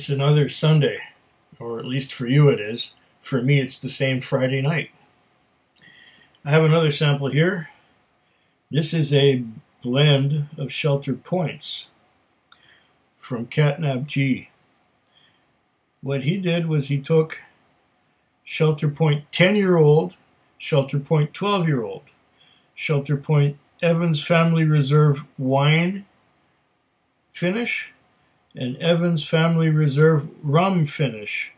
It's another Sunday, or at least for you it is. For me, it's the same Friday night. I have another sample here. This is a blend of shelter points from Catnap G. What he did was he took shelter point 10 year old, shelter point 12 year old, shelter point Evans Family Reserve wine finish, and Evans Family Reserve rum finish.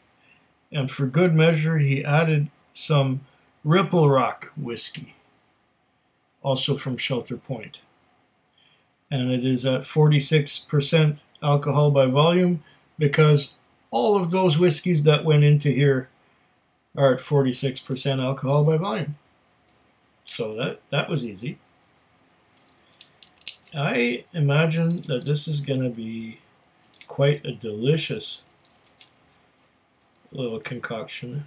And for good measure, he added some Ripple Rock whiskey, also from Shelter Point. And it is at 46% alcohol by volume because all of those whiskeys that went into here are at 46% alcohol by volume. So that, that was easy. I imagine that this is going to be quite a delicious little concoction.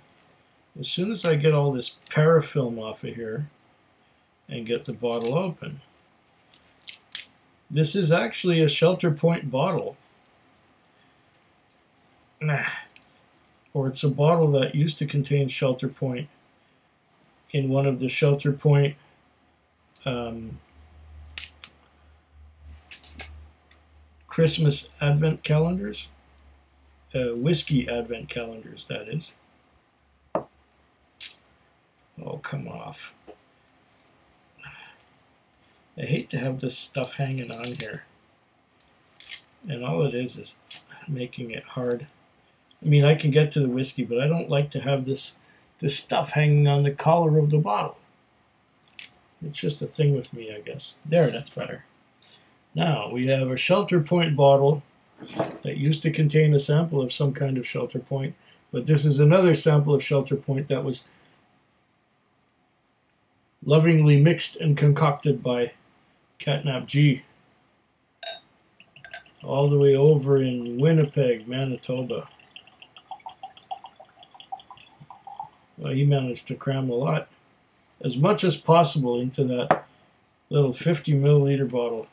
As soon as I get all this parafilm off of here and get the bottle open. This is actually a shelter point bottle. Nah. Or it's a bottle that used to contain shelter point in one of the shelter point um, Christmas advent calendars. Uh, whiskey advent calendars, that is. Oh, come off. I hate to have this stuff hanging on here. And all it is is making it hard. I mean, I can get to the whiskey, but I don't like to have this, this stuff hanging on the collar of the bottle. It's just a thing with me, I guess. There, that's better. Now, we have a shelter point bottle that used to contain a sample of some kind of shelter point, but this is another sample of shelter point that was lovingly mixed and concocted by Catnap G all the way over in Winnipeg, Manitoba. Well, he managed to cram a lot, as much as possible, into that little 50 milliliter bottle.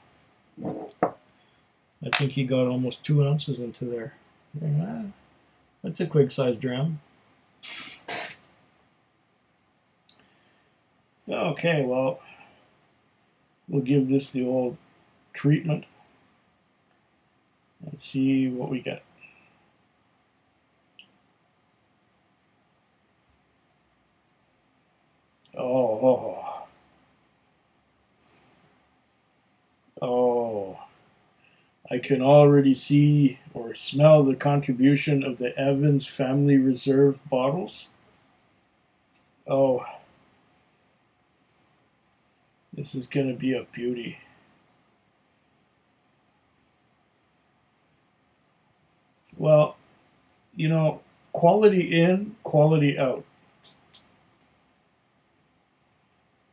I think he got almost two ounces into there. Yeah, that's a quick size dram. Okay, well, we'll give this the old treatment and see what we get. Oh, oh, Oh, I can already see or smell the contribution of the Evans Family Reserve bottles. Oh, this is going to be a beauty. Well, you know, quality in, quality out.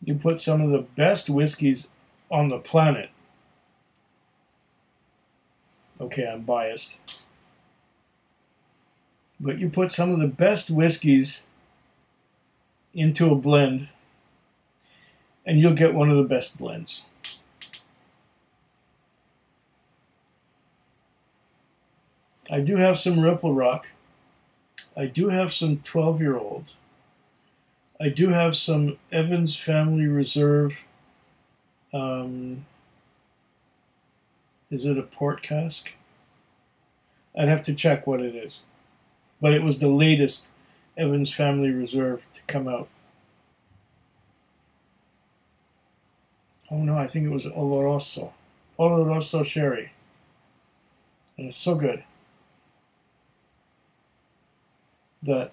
You put some of the best whiskeys on the planet Okay, I'm biased. But you put some of the best whiskeys into a blend, and you'll get one of the best blends. I do have some Ripple Rock. I do have some 12 year old. I do have some Evans Family Reserve um, is it a port cask? I'd have to check what it is. But it was the latest Evans Family Reserve to come out. Oh no, I think it was Oloroso. Oloroso Sherry. And it's so good that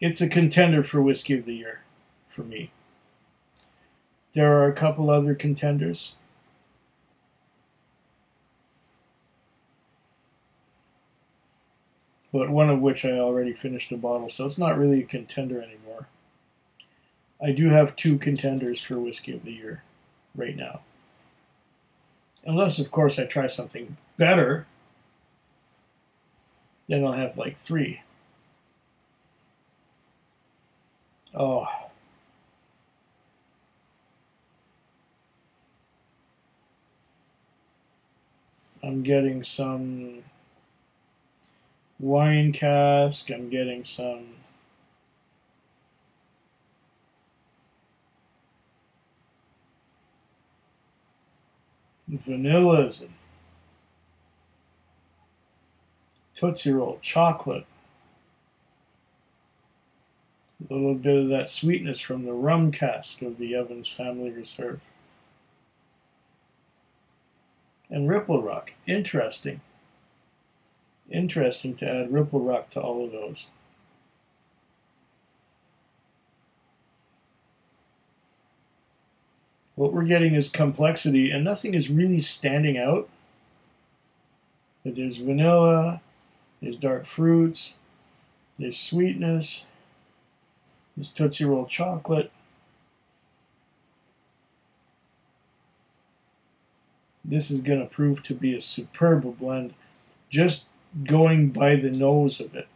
it's a contender for Whiskey of the Year for me. There are a couple other contenders. But one of which I already finished a bottle, so it's not really a contender anymore. I do have two contenders for Whiskey of the Year right now. Unless, of course, I try something better, then I'll have like three. Oh. I'm getting some wine cask. I'm getting some vanillas and Tootsie Roll chocolate. A little bit of that sweetness from the rum cask of the Evans Family Reserve. And Ripple Rock. Interesting. Interesting to add Ripple Rock to all of those. What we're getting is complexity, and nothing is really standing out. But there's vanilla, there's dark fruits, there's sweetness, there's Tootsie Roll chocolate. This is going to prove to be a superb blend just going by the nose of it.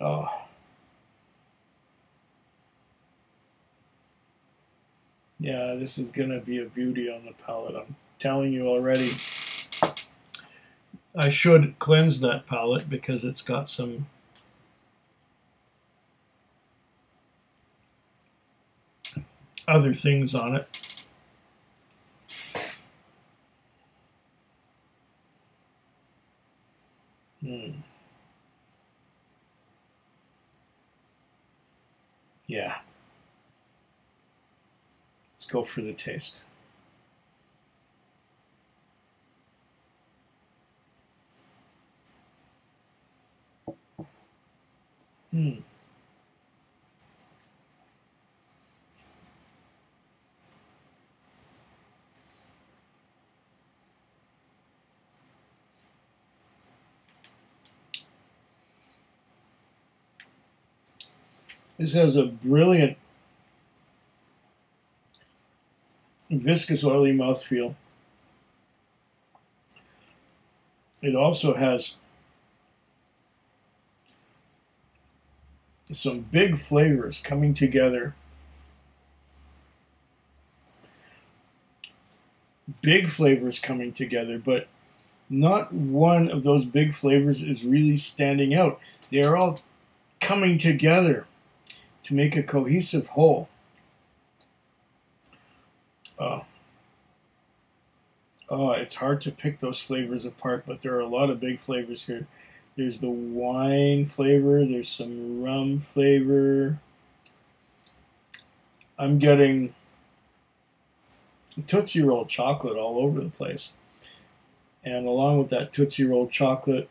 Oh. Yeah, this is going to be a beauty on the palate. I'm telling you already. I should cleanse that palate because it's got some other things on it. Hmm. Yeah. Let's go for the taste. Hmm. This has a brilliant viscous oily mouthfeel. It also has some big flavors coming together. Big flavors coming together, but not one of those big flavors is really standing out. They are all coming together to make a cohesive whole. Uh, oh, it's hard to pick those flavors apart, but there are a lot of big flavors here. There's the wine flavor, there's some rum flavor. I'm getting Tootsie Roll chocolate all over the place. And along with that Tootsie Roll chocolate,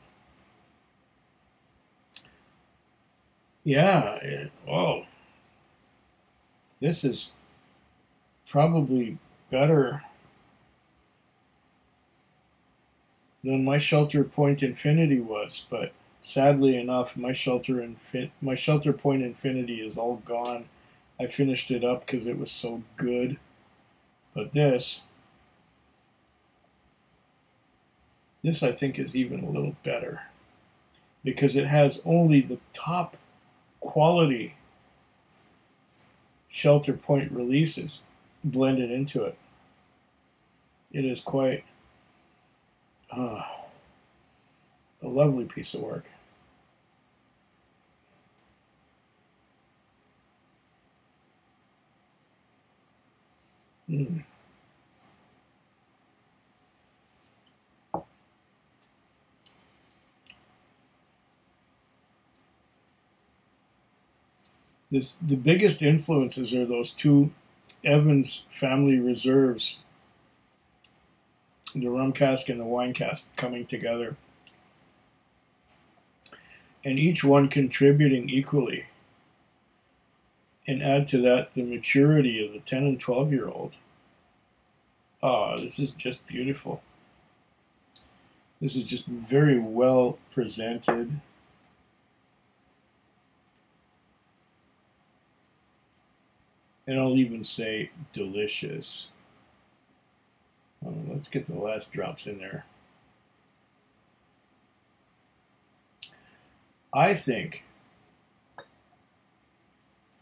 yeah, it, whoa. This is probably better than my shelter point infinity was, but sadly enough, my shelter infin- my shelter point infinity is all gone. I finished it up because it was so good, but this, this I think is even a little better because it has only the top quality shelter point releases blended into it. It is quite uh, a lovely piece of work. Mm. This, the biggest influences are those two Evans family reserves the rum cask and the wine cask coming together. And each one contributing equally. And add to that the maturity of the 10 and 12 year old. Ah, oh, this is just beautiful. This is just very well presented. And I'll even say delicious. Uh, let's get the last drops in there. I think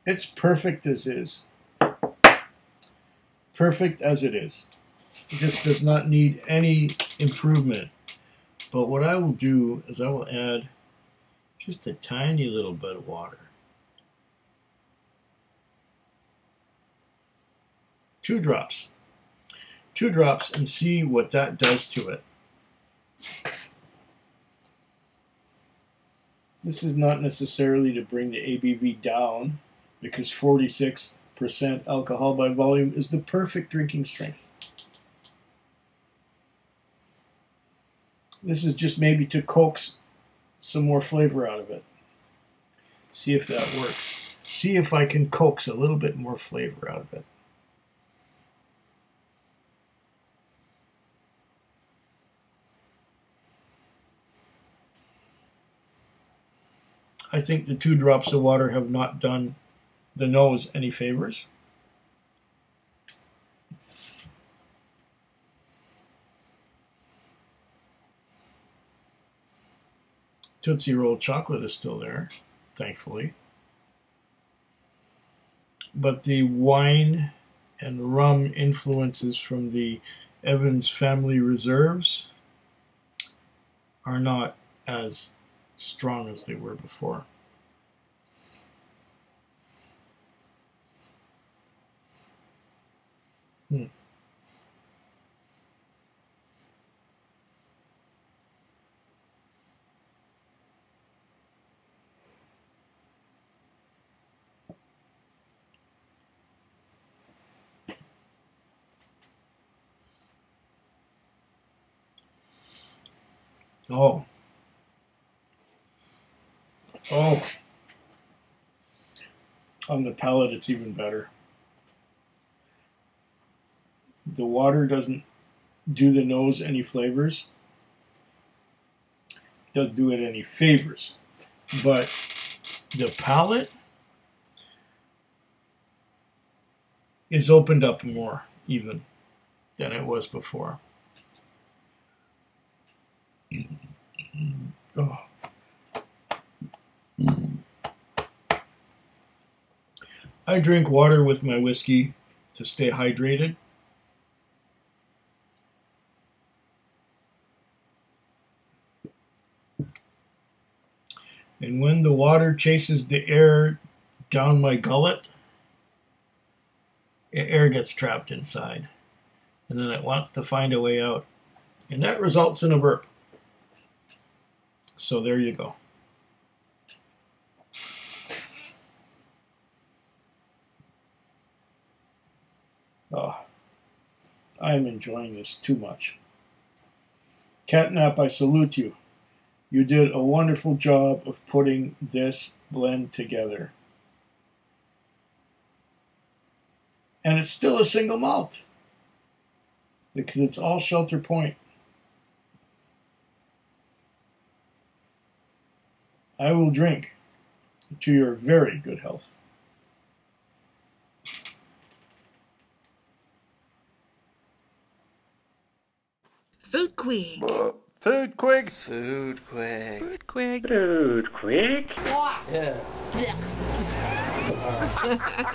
it's perfect as is. Perfect as it is. It just does not need any improvement. But what I will do is I will add just a tiny little bit of water. Two drops. Two drops and see what that does to it. This is not necessarily to bring the ABV down because 46% alcohol by volume is the perfect drinking strength. This is just maybe to coax some more flavor out of it. See if that works. See if I can coax a little bit more flavor out of it. I think the two drops of water have not done the nose any favors. Tootsie Roll chocolate is still there, thankfully. But the wine and rum influences from the Evans family reserves are not as strong as they were before. Hmm. Oh. Oh. On the palate, it's even better. The water doesn't do the nose any flavors. Doesn't do it any favors. But the palate is opened up more, even, than it was before. Oh. I drink water with my whiskey to stay hydrated. And when the water chases the air down my gullet, air gets trapped inside. And then it wants to find a way out. And that results in a burp. So there you go. Oh, I'm enjoying this too much. Catnap, I salute you. You did a wonderful job of putting this blend together. And it's still a single malt because it's all shelter point. I will drink to your very good health. Food Quig. Uh, food quick. Food quick. Food Quig. Food quick. Yeah.